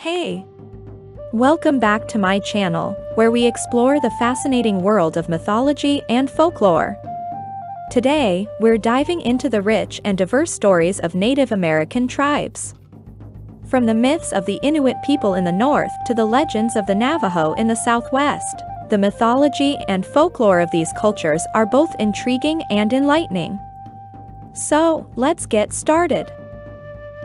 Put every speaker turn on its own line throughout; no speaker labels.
Hey! Welcome back to my channel, where we explore the fascinating world of mythology and folklore. Today, we're diving into the rich and diverse stories of Native American tribes. From the myths of the Inuit people in the north to the legends of the Navajo in the southwest, the mythology and folklore of these cultures are both intriguing and enlightening. So, let's get started.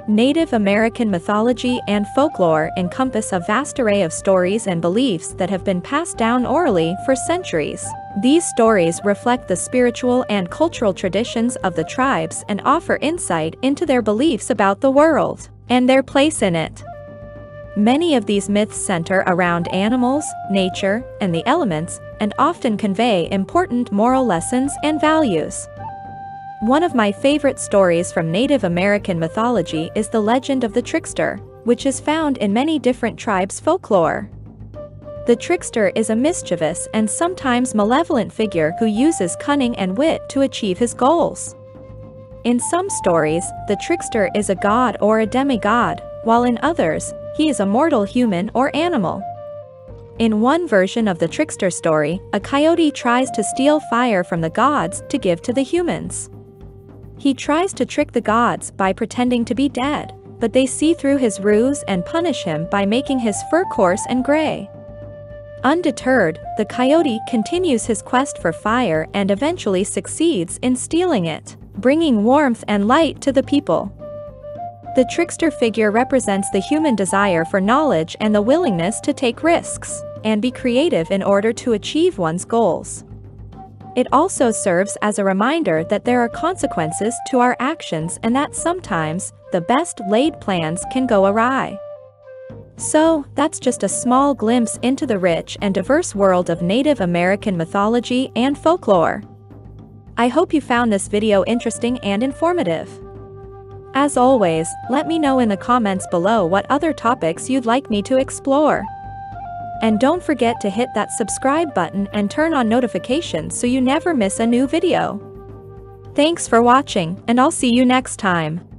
Native American mythology and folklore encompass a vast array of stories and beliefs that have been passed down orally for centuries. These stories reflect the spiritual and cultural traditions of the tribes and offer insight into their beliefs about the world and their place in it. Many of these myths center around animals, nature, and the elements, and often convey important moral lessons and values. One of my favorite stories from Native American mythology is the legend of the trickster, which is found in many different tribes' folklore. The trickster is a mischievous and sometimes malevolent figure who uses cunning and wit to achieve his goals. In some stories, the trickster is a god or a demigod, while in others, he is a mortal human or animal. In one version of the trickster story, a coyote tries to steal fire from the gods to give to the humans. He tries to trick the gods by pretending to be dead, but they see through his ruse and punish him by making his fur coarse and gray. Undeterred, the coyote continues his quest for fire and eventually succeeds in stealing it, bringing warmth and light to the people. The trickster figure represents the human desire for knowledge and the willingness to take risks and be creative in order to achieve one's goals. It also serves as a reminder that there are consequences to our actions and that sometimes, the best laid plans can go awry. So, that's just a small glimpse into the rich and diverse world of Native American mythology and folklore. I hope you found this video interesting and informative. As always, let me know in the comments below what other topics you'd like me to explore. And don't forget to hit that subscribe button and turn on notifications so you never miss a new video. Thanks for watching, and I'll see you next time.